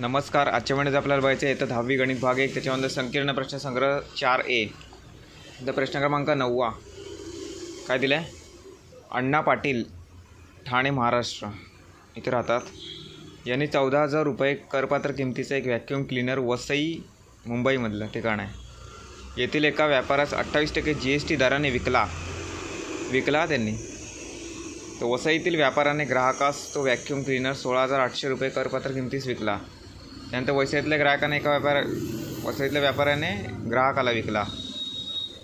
नमस्कार आजच्या महिन्यात आपल्याला बघायचं आहे तर दहावी गणित भाग एक त्याच्यामध्ये संकीर्ण प्रश्न संग्रह चार ए. तर प्रश्न क्रमांक नववा. काय दिलं आहे अण्णा पाटील ठाणे महाराष्ट्र. इथे राहतात. यांनी चौदा हजार रुपये करपात्र किमतीचं एक व्हॅक्युम क्लिनर वसई मुंबईमधलं ठिकाण आहे. येथील एका व्यापारास अठ्ठावीस टक्के जी एस टी दराने विकला. विकला त्यांनी. तर वसईतील व्यापाराने ग्राहकास तो व्हॅक्युम क्लिनर सोळा हजार आठशे रुपये करपात्र किमतीस विकला. त्यानंतर वसईतल्या ग्राहकाने एका व्यापार वसईतल्या व्यापाऱ्याने ग्राहकाला विकला.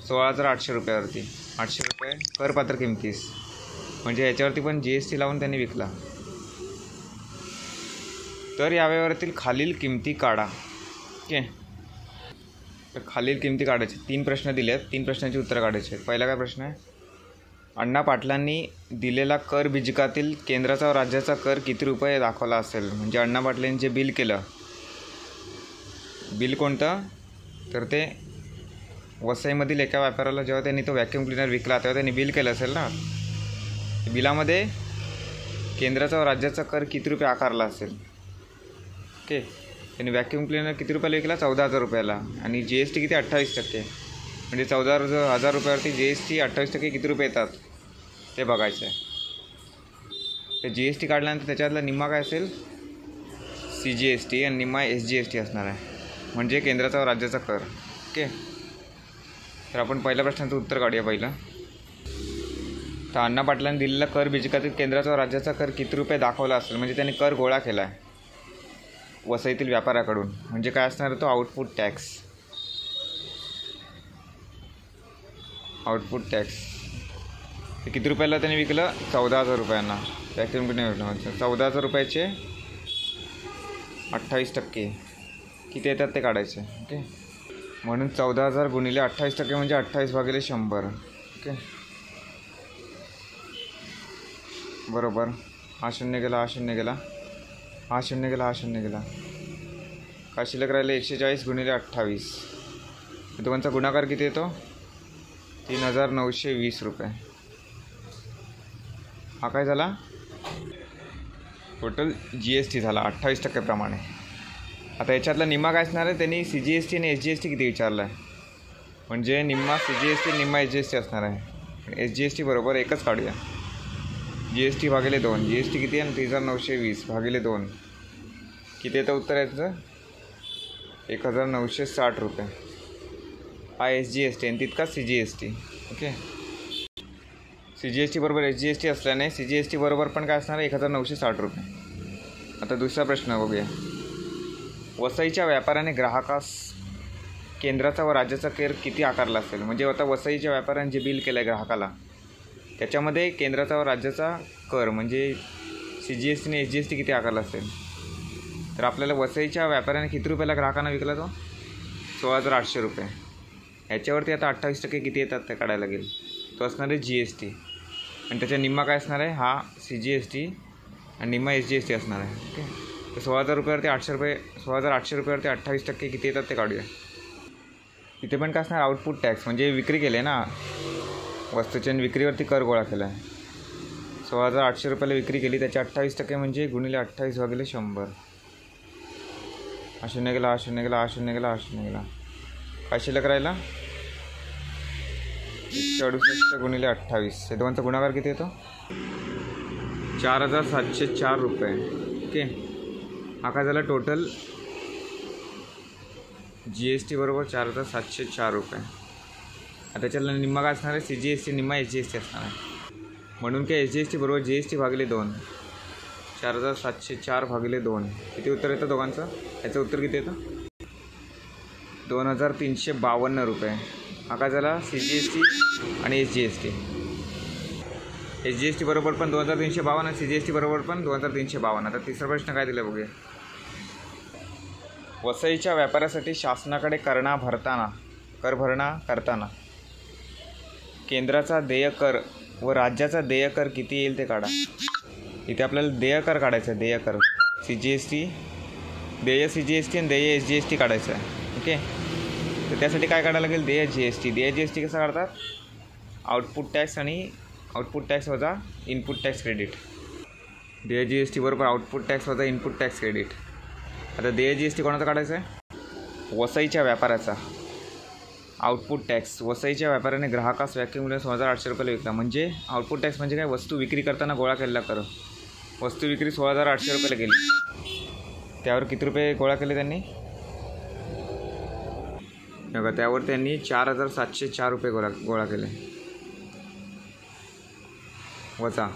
सोळा हजार आठशे रुपयावरती. आठशे रुपये करपात्र किमतीस. म्हणजे याच्यावरती पण जी एस टी लावून त्यांनी विकला. तर या व्यवहारातील खालील किमती काढा. ओके? तर खालील किमती काढायचे. तीन प्रश्न दिले आहेत तीन प्रश्नांची उत्तरं काढायची आहेत. पहिला काय प्रश्न आहे? अण्णा पाटलांनी दिलेला कर बिजकातील केंद्राचा व राज्याचा कर किती रुपये दाखवला असेल? म्हणजे अण्णा पाटलांनी जे बिल केलं बिल कोणतं? तर ते वसईमधील एका व्यापाऱ्याला जेव्हा त्यांनी तो व्हॅक्यूम क्लिनर विकला तेव्हा त्यांनी बिल केलं असेल ना? बिलामध्ये केंद्राचा व राज्याचा कर किती रुपये आकारला असेल? ओके. त्यांनी व्हॅक्यूम क्लिनर किती रुपयाला विकला? चौदा हजार रुपयाला. आणि जी एस टी किती? अठ्ठावीस टक्के. म्हणजे चौदा हजार हजार रुपयावरती जी एस टी अठ्ठावीस टक्के किती रुपये येतात? ते बघायचं आहे तर जी एस टी काढल्यानंतर त्याच्यातला निम्मा काय असेल? सी जी एस टी आणि निम्मा एस जी एस टी असणार आहे. म्हणजे केंद्राचा व राज्याचा कर. ओके. तर आपण पहिल्या प्रश्नाचं उत्तर काढूया पहिलं. तर अण्णा पाटलांनी दिलेला कर बीजकातील केंद्राचा व राज्याचा कर किती रुपये दाखवला असेल? म्हणजे त्यांनी कर गोळा केला आहे वसईतील व्यापाऱ्याकडून. म्हणजे काय असणार तो? Output tax. Output tax. ते किती रुपयाला त्यांनी विकलं? चौदा हजार रुपयांना. टॅक्स चौदा हजार रुपयाचे अठ्ठावीस टक्के. किती येतात ते काढायचे ओके? म्हणून चौदा हजार गुणिले अठ्ठावीस टक्के म्हणजे अठ्ठावीस भागिले शंभर ओके? बरोबर. हा शून्य गेला हा शून्य गेला. हा शून्य गेला हा शून्य गेला. का शिल्लक राहिले एकशे चाळीस गुणिले अठ्ठावीस? दोघांचा गुणाकार किती येतो? तीन हजार नऊशे वीस रुपये. हा काय झाला? टोटल जी एस टी झाला अठ्ठावीस टक्क्याप्रमाणे आता याच्यातला निम्मा काय असणार आहे त्यांनी सी जी एस टी आणि एस जी एस टी किती विचारलं आहे म्हणजे निम्मा सी जी एस टी निम्मा एस जी एस टी असणार आहे एस जी एस टी बरोबर एकच काढूया जी एस टी भागिले दोन जी एस टी किती आहे तीन हजार नऊशे वीस भागिले दोन किती येतं उत्तर याचं एक हजार नऊशे साठ रुपये हा एस जी एस टी आणि तितकाच C G S T okay C G S T बरोबर एस जी एस टी असल्याने सी जी एस टी बरोबर पण काय असणार आहे एक हजार नऊशे साठ रुपये आता दुसरा प्रश्न बघूया वसईच्या व्यापाऱ्याने ग्राहकास केंद्राचा व राज्याचा कर किती आकारला असेल? म्हणजे आता वसईच्या व्यापाऱ्याने जे बिल केलं आहे ग्राहकाला त्याच्यामध्ये केंद्राचा व राज्याचा कर म्हणजे सी जी एस टीने एस जी एस टी किती आकारला असेल? तर आपल्याला वसईच्या व्यापाऱ्याने किती रुपयाला ग्राहकांना विकला तो? सोळा हजार आठशे रुपये. ह्याच्यावरती आता अठ्ठावीस टक्के किती येतात ते काढायला लागेल. तो असणार आहे जी एस टी आणि त्याच्या निम्मा काय असणार आहे? हा सी जी एस टी आणि निम्मा एस जी एस टी असणार आहे. ओके? तर सोळा हजार रुपयावरती आठशे रुपये सोळा हजार आठशे रुपयावरती अठ्ठावीस टक्के किती येतात ते काढूया. इथे पण काय असणार आउटपुट टॅक्स म्हणजे विक्री केली आहे ना. वस्तूच्या विक्रीवरती कर गोळा केला आहे. सोळा हजार आठशे रुपयाला विक्री केली त्याचे अठ्ठावीस टक्के म्हणजे गुणिले अठ्ठावीस भागिले शंभर. हा शून्य गेला हा शून्य गेला हा शून्य गेला हा शून्य गेला. काय शिल्लक राहिला? एकशे अडुसष्ट गुणिले अठ्ठावीस. हे दोनचा गुणाकार किती येतो? चार हजार सातशे चार रुपये. ओके. हा झाला टोटल जी एस टी बरोबर चार हजार सातशे चार रुपये. आता त्याच्याला निम्मा काय असणार आहे? सी जी एस टी निम्मा एस जी एस टी असणार आहे. म्हणून काय एस जी एस टी बरोबर जी एस टी भागिले दोन. चार हजार सातशे चार भागिले दोन. किती उत्तर येतं दोघांचं? याचं उत्तर किती येतं? दोन हजार तीनशे बावन्न रुपये. हा काय झाला? सी जी एस टी आणि S G S T S G S T बरोबर पण दोन हजार तीनशे बावन्न सी जी एस टी बरोबर पण दोन हजार तीनशे बावन्न. आता तिसरा प्रश्न काय दिला बघूया. वसईच्या व्यापारासाठी शासनाकडे करणा भरताना कर भरणा करताना. केंद्राचा देय कर व राज्याचा देय कर किती येईल ते काढा. इथे आपल्याला देय कर काढायचं आहे देय कर. सी जी एस टी देय सी जी एस टी आणि देय एस जी एस टी काढायचं आहे ओके? तर त्यासाठी काय काढायला लागेल? देय जी एस टी देय जी एस टी कसं काढतात? आउटपुट टॅक्स आणि आउटपुट टॅक्स वजा इनपुट टॅक्स क्रेडिट देय जी एस टी बरोबर आउटपुट टॅक्स वजा इनपुट टॅक्स क्रेडिट आता देय जी एस टी कोणाचा काढायचा आहे वसईच्या व्यापाराचा. आउटपुट टॅक्स वसईच्या व्यापाऱ्याने ग्राहकास व्याख्यामुळे सोळा हजार आठशे रुपये विकला. म्हणजे आउटपुट टॅक्स म्हणजे काय? वस्तू विक्री करताना गोळा केलेला कर. वस्तू विक्री सोळा हजार आठशे रुपयाला केली. त्यावर किती रुपये गोळा केले त्यांनी? बघा त्यावर त्यांनी चार हजार सातशे चार रुपये गोळा गोळा केले. वचा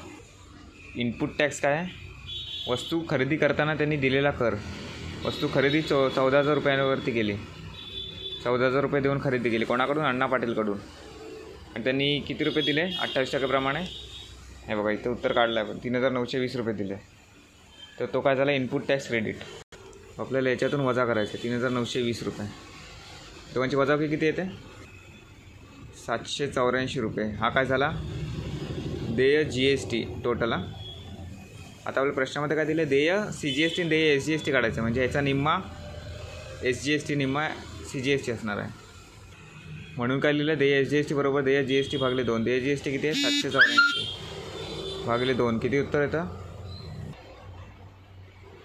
इनपुट टॅक्स काय? वस्तू खरेदी करताना त्यांनी दिलेला कर. वस्तू खरेदी चौ चौदा हजार रुपयांवरती केली चौदा हजार रुपये देऊन खरेदी केली. कोणाकडून? अण्णा पाटीलकडून. आणि त्यांनी किती रुपये दिले? अठ्ठावीस टक्केप्रमाणे हे बघा इथं उत्तर काढलं आहे पण तीन हजार नऊशे वीस रुपये दिले. तर तो काय झाला? Input tax credit. आपल्याला याच्यातून वजा करायचं तीन हजार नऊशे वीस रुपये. दोघांची वजावकी किती येते? सातशे चौऱ्याऐंशी रुपये. हा काय झाला? देय जी एस टी टोटला आता आपल्या प्रश्नामध्ये काय दिलं देय सी जी एस टी देय एस जी एस टी काढायचं. म्हणजे ह्याचा निम्मा एस जी एस टी निम्मा सी जी एस टी असणार आहे. म्हणून काय लिहिलं देय एस जी एस टी बरोबर देय जी एस टी भागले दोन. देय जी एस टी किती आहे? सातशे चौऱ्याऐंशी. भागले दोन. किती उत्तर येतं?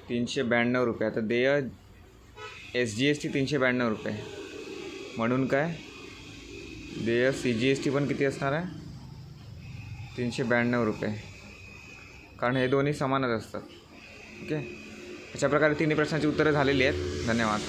तीनशे ब्याण्णव रुपये. आता देय एस जी एस टी तीनशे ब्याण्णव रुपये. म्हणून काय? देय सी जी एस टी पण किती असणार आहे? तीनशे ब्याण्णव रुपये. कारण हे दोन्ही समानच असतात. ओके? अशा प्रकारे तिन्ही प्रश्नाची उत्तरं झालेली आहेत. धन्यवाद.